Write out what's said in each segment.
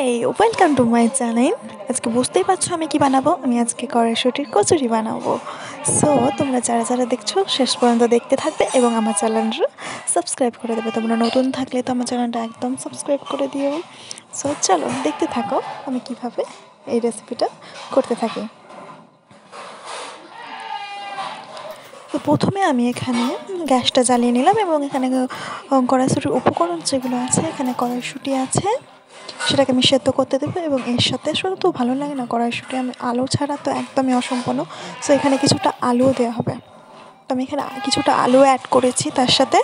Hi welcome to my channel আজকে বুঝতেই পারছ আমি কি বানাবো? আমি আজকে কড়াইশুটির কচুরি বানাবো। সো তোমরা যারা যারা দেখছ, শেষ পর্যন্ত দেখতে থাকবে এবং আমার চ্যানেলটা সাবস্ক্রাইব করে দেবে। তোমরা নতুন থাকলে তো আমার চ্যানেলটা একদম সাবস্ক্রাইব করে দিও। সো চলো দেখতে থাকো আমি কীভাবে এই রেসিপিটা করতে থাকি। তো প্রথমে আমি এখানে গ্যাসটা জ্বালিয়ে নিলাম এবং এখানে কড়াইশুটির উপকরণ যেগুলো আছে, এখানে কড়াইশুটি আছে। সেটাকে আমি সেদ্ধ করতে দেবো এবং এর সাথে শুধু তো ভালো লাগে না কড়াইশুটি। আমি আলু ছাড়া তো একদমই অসম্পূর্ণ সো এখানে কিছুটা আলুও দেওয়া হবে। তো আমি এখানে কিছুটা আলু অ্যাড করেছি তার সাথে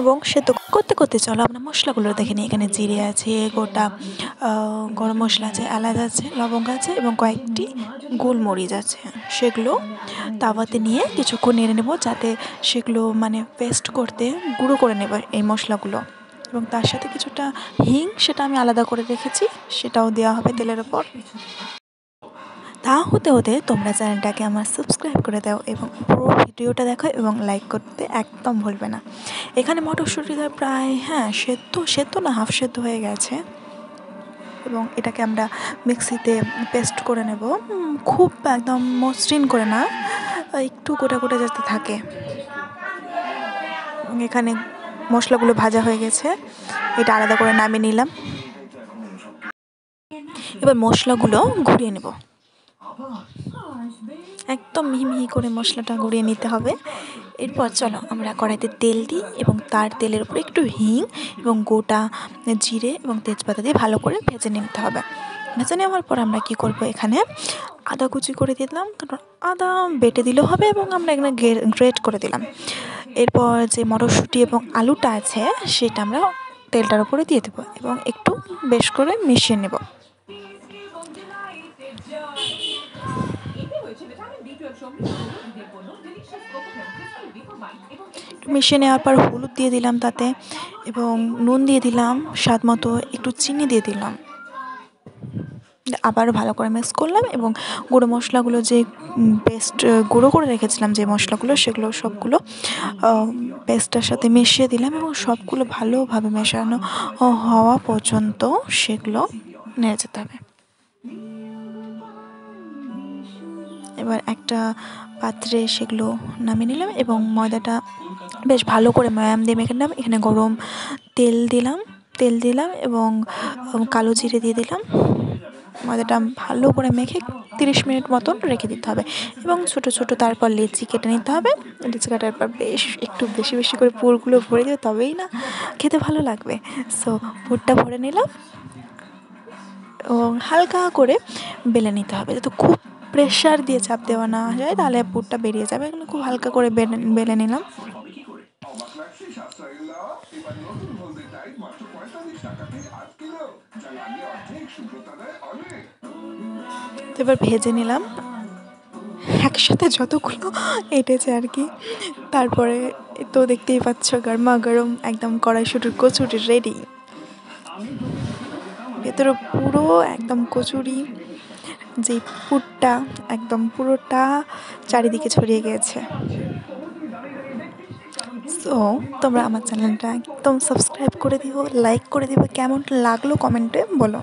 এবং সেদ্ধ করতে করতে চলো আমরা মশলাগুলো দেখে নিই। এখানে জিরে আছে, গোটা গরম মশলা আছে, এলাচ আছে, লবঙ্গ আছে এবং কয়েকটি গোলমরিচ আছে। সেগুলো তাওয়াতে নিয়ে কিছুক্ষণ নেড়ে নেব যাতে সেগুলো মানে পেস্ট করতে গুঁড়ো করে নেব এই মশলাগুলো। এবং তার সাথে কিছুটা হিং সেটা আমি আলাদা করে রেখেছি, সেটাও দেওয়া হবে তেলের ওপর তা হতে হতে তোমরা চ্যানেলটাকে আমার সাবস্ক্রাইব করে দাও এবং পুরো ভিডিওটা দেখো এবং লাইক করতে একদম ভুলবে না। এখানে মটরশুঁটিটা প্রায় হ্যাঁ সেদ্ধ সেদ্ধ না, হাফ সেদ্ধ হয়ে গেছে। এবং এটাকে আমরা মিক্সিতে পেস্ট করে নেব। খুব একদম মসৃণ করে না, একটু গোটা গোটা যাতে থাকে। এবং এখানে মশলাগুলো ভাজা হয়ে গেছে। এটা আলাদা করে নামিয়ে নিলাম। এবার মশলাগুলো ঘুরিয়ে নেব। একদম মিহি মিহি করে মশলাটা ঘুরিয়ে নিতে হবে। এরপর চলো আমরা কড়াইতে তেল দিই এবং তার তেলের উপরে একটু হিং এবং গোটা জিরে এবং তেজপাতা দিয়ে ভালো করে ভেজে নিতে হবে। ভেজে নেওয়ার পর আমরা কি করব এখানে আদা কুচি করে দিলাম। কারণ আদা বেটে দিলেও হবে এবং আমরা এখানে গ্রেট করে দিলাম। এরপর যে মটরশুঁটি এবং আলুটা আছে, সেটা আমরা তেলটার উপরে দিয়ে দেবো এবং একটু বেশ করে মিশিয়ে নেব। মিশিয়ে নেওয়ার পর হলুদ দিয়ে দিলাম তাতে এবং নুন দিয়ে দিলাম স্বাদ মতো একটু চিনি দিয়ে দিলাম। আবার ভালো করে মিক্স করলাম এবং গুঁড়ো মশলাগুলো যে পেস্ট গুঁড়ো করে রেখেছিলাম যে মশলাগুলো, সেগুলো সবগুলো পেস্টটার সাথে মিশিয়ে দিলাম এবং সবগুলো ভালোভাবে মেশানো হওয়া পর্যন্ত সেগুলো নেড়ে যেতে হবে। এবার একটা পাত্রে সেগুলো নামিয়ে নিলাম এবং ময়দাটা বেশ ভালো করে ময়াম দিয়ে মেখে নিলাম। এখানে গরম তেল দিলাম তেল দিলাম এবং কালো জিরে দিয়ে দিলাম। ময়দাটা ভালো করে মেখে তিরিশ মিনিট মতন রেখে দিতে হবে। এবং ছোটো ছোটো তারপর লেচি কেটে নিতে হবে। লেচি কাটার পর বেশ একটু বেশি বেশি করে পুরগুলো ভরে দেবে তবেই না খেতে ভালো লাগবে। সো পুরটা ভরে নিলাম। এবং হালকা করে বেলে নিতে হবে। যাতে খুব প্রেশার দিয়ে চাপ দেওয়া না যায়, তাহলে পুরটা বেরিয়ে যাবে। এগুলো খুব হালকা করে বেলে বেলে নিলাম। এবার ভেজে নিলাম। একসাথে যতগুলো এঁটেছে আর কি। তারপরে তো দেখতেই পাচ্ছ, গরমা গরম একদম কড়াইশুটির কচুরি রেডি ভেতরে পুরো একদম কচুরি যে পুরটা, একদম পুরোটা চারিদিকে ছড়িয়ে গিয়েছে সো তোমরা আমার চ্যানেলটা একদম সাবস্ক্রাইব করে দিও লাইক করে দিবে কেমন লাগল কমেন্টে বলো।